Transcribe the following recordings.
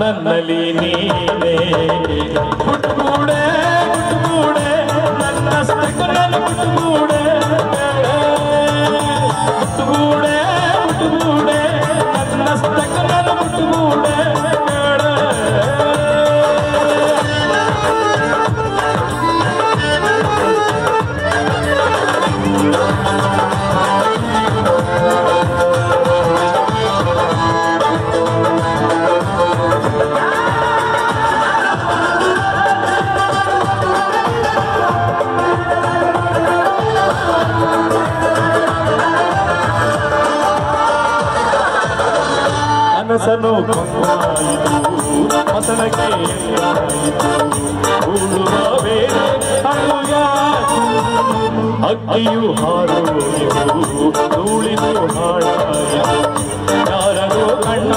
നന്നലി നീനേ മുട്ടുകൂടെ മുട്ടുകൂടെ നല്ല ಲೋಕವಾಯಿತು ಮತಳಕ್ಕೆ ಅಕ್ಕಿಯು ಹಾರೋದು ಧೂಳಿದು ಯಾರು ಕಣ್ಣ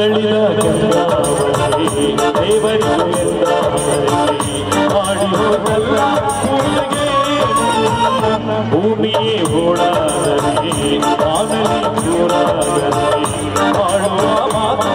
அருளின கந்தாவளி தேவடி உயர்ந்தாவளி ஆடியோ நல்லா பூமியே ஓடாதே காதலி கூடாதே ஆடுவா மாதா